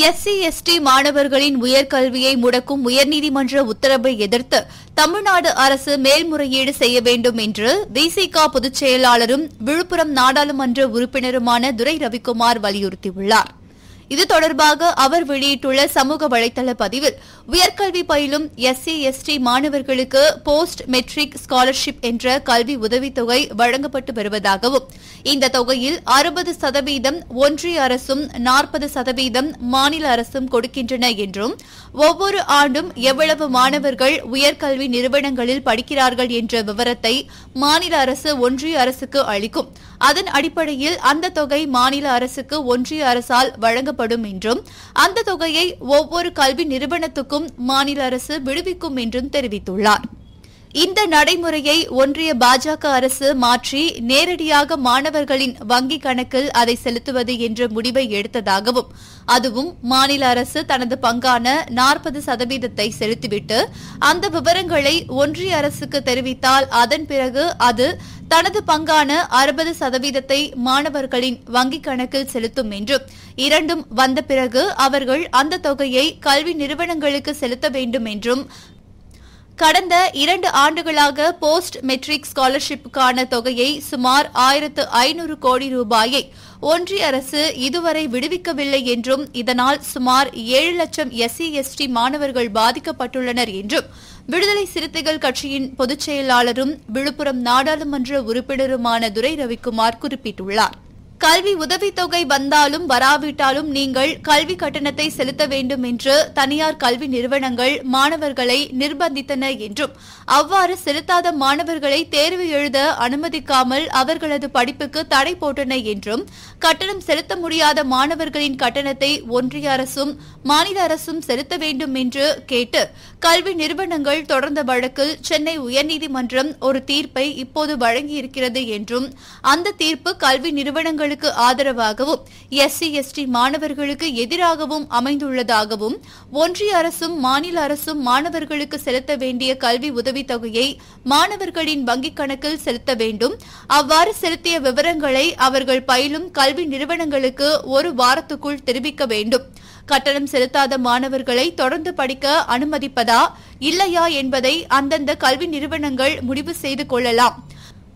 SC ST மாணவர்களின் உயர்கல்வியை முடக்கும் உயர்நீதிமன்ற உத்தரவை எதிர்த்து தமிழ்நாடு அரசு மேல்முறையீடு செய்ய வேண்டும் என்று விசிகா பொதுச் செயலாளரும் விழுப்புரம் நாடாளுமன்ற உறுப்பினருமான துரை ரவிக்குமார் வலியுறுத்தியுள்ளார். இது தொடர்பாக அவர் வெளியிட்டுள்ள சமூக வலைதள பதிவில் உயர்கல்வி பயிலும் எஸ்சி எஸ்டி மாணவர்களுக்கு போஸ்ட் மெட்ரிக் ஸ்காலர்ஷிப் என்ற கல்வி உதவித்தொகை வழங்கப்பட்டு வருவதாகவும் இந்த தொகையில் அறுபது சதவீதம் ஒன்றிய அரசும் நாற்பது சதவீதம் மாநில அரசும் கொடுக்கின்றன என்றும் ஒவ்வொரு ஆண்டும் எவ்வளவு மாணவர்கள் உயர்கல்வி நிறுவனங்களில் படிக்கிறார்கள் என்ற விவரத்தை மாநில அரசு ஒன்றிய அரசுக்கு அளிக்கும். அதன் அடிப்படையில் அந்த தொகை மாநில அரசுக்கு ஒன்றிய அரசால் வழங்கப்படும் என்றும் அந்த தொகையை ஒவ்வொரு கல்வி நிறுவனத்துக்கும் மாநில அரசு விடுவிக்கும் என்றும் தெரிவித்துள்ளார். இந்த நடைமுறையை ஒன்றிய பாஜக அரசு மாற்றி நேரடியாக மாணவர்களின் வங்கிக் கணக்கில் அதை செலுத்துவது என்ற முடிவை எடுத்ததாகவும் அதுவும் மாநில அரசு தனது பங்கான நாற்பது சதவீதத்தை செலுத்திவிட்டு அந்த விவரங்களை ஒன்றிய அரசுக்கு தெரிவித்தால் அதன் பிறகு அது தனது பங்கான அறுபது சதவீதத்தை மாணவர்களின் வங்கிக் கணக்கில் செலுத்தும் என்றும் இரண்டும் வந்த பிறகு அவர்கள் அந்த தொகையை கல்வி நிறுவனங்களுக்கு செலுத்த வேண்டும் என்றும் கடந்த இரண்டு ஆண்டுகளாக போஸ்ட் மெட்ரிக் ஸ்காலர்ஷிப்புக்கான தொகையை சுமார் ஆயிரத்து ஐநூறு கோடி ரூபாயை ஒன்றிய அரசு இதுவரை விடுவிக்கவில்லை என்றும் இதனால் சுமார் ஏழு லட்சம் எஸ்சி எஸ்டி மாணவர்கள் பாதிக்கப்பட்டுள்ளனர் என்றும் விடுதலை சிறுத்தைகள் கட்சியின் பொதுச் செயலாளரும் விழுப்புரம் நாடாளுமன்ற உறுப்பினருமான துரை ரவிக்குமார் குறிப்பிட்டுள்ளார். கல்வி உதவித்தொகை வந்தாலும் வராவிட்டாலும் நீங்கள் கல்வி கட்டணத்தை செலுத்த வேண்டும் என்று தனியார் கல்வி நிறுவனங்கள் மாணவர்களை நிர்பந்தித்தன என்றும் அவ்வாறு செலுத்தாத மாணவர்களை தேர்வு எழுத அனுமதிக்காமல் அவர்களது படிப்புக்கு தடை போட்டன என்றும் கட்டணம் செலுத்த முடியாத மாணவர்களின் கட்டணத்தை ஒன்றிய அரசும் மாநில அரசும் செலுத்த வேண்டும் என்று கேட்டு கல்வி நிறுவனங்கள் தொடர்ந்த வழக்கில் சென்னை உயர்நீதிமன்றம் ஒரு தீர்ப்பை இப்போது வழங்கியிருக்கிறது என்றும் அந்த தீர்ப்பு கல்வி நிறுவனங்களுக்கு ஆதரவாகவும் எஸ்சி எஸ்டி மாணவர்களுக்கு எதிராகவும் அமைந்துள்ளதாகவும் ஒன்றிய அரசும் மாநில அரசும் மாணவர்களுக்கு செலுத்த வேண்டிய கல்வி உதவித்தொகையை மாணவர்களின் வங்கிக் கணக்கில் செலுத்த வேண்டும். அவ்வாறு செலுத்திய விவரங்களை அவர்கள் பயிலும் கல்வி நிறுவனங்களுக்கு ஒரு வாரத்துக்குள் தெரிவிக்க வேண்டும். கட்டணம் செலுத்தாத மாணவர்களை தொடர்ந்து படிக்க அனுமதிப்பதா இல்லையா என்பதை அந்தந்த கல்வி நிறுவனங்கள் முடிவு செய்து கொள்ளலாம்.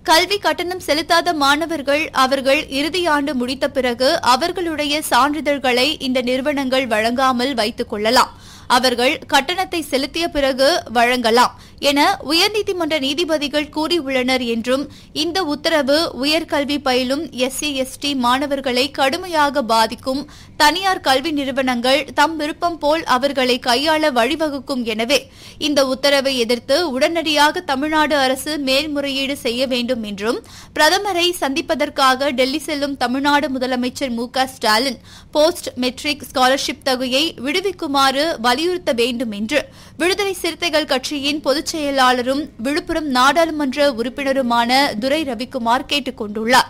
கல்வி கட்டணம் செலுத்தாத மாணவர்கள் அவர்கள் இறுதியாண்டு முடித்த பிறகு அவர்களுடைய சான்றிதழ்களை இந்த நிறுவனங்கள் வழங்காமல் வைத்துக் கொள்ளலாம். அவர்கள் கட்டணத்தை செலுத்திய பிறகு வழங்கலாம். என உயர்நீதிமன்ற நீதிபதிகள் கூறியுள்ளனர் என்றும் இந்த உத்தரவு உயர்கல்வி பயிலும் எஸ்சி எஸ்டி மாணவர்களை கடுமையாக பாதிக்கும். தனியார் கல்வி நிறுவனங்கள் தம் விருப்பம் போல் அவர்களை கையாள வழிவகுக்கும் எனவே இந்த உத்தரவை எதிர்த்து உடனடியாக தமிழ்நாடு அரசு மேல்முறையீடு செய்ய வேண்டும் என்றும் பிரதமரை சந்திப்பதற்காக டெல்லி செல்லும் தமிழ்நாடு முதலமைச்சர் மு க ஸ்டாலின் போஸ்ட் மெட்ரிக் ஸ்காலர்ஷிப் தொகையை விடுவிக்குமாறு வலியுறுத்த வேண்டும் என்று விடுதலை சிறுத்தைகள் கட்சியின் பொதுச் செயலாளரும் விழுப்புரம் நாடாளுமன்ற உறுப்பினருமான துரை ரவிக்குமார் கேட்டுக் கொண்டுள்ளார்